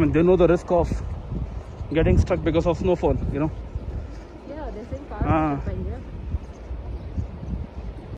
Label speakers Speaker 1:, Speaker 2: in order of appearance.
Speaker 1: mean, they know the risk of getting stuck because of snowfall, you know.
Speaker 2: Yeah, they're saying cars uh.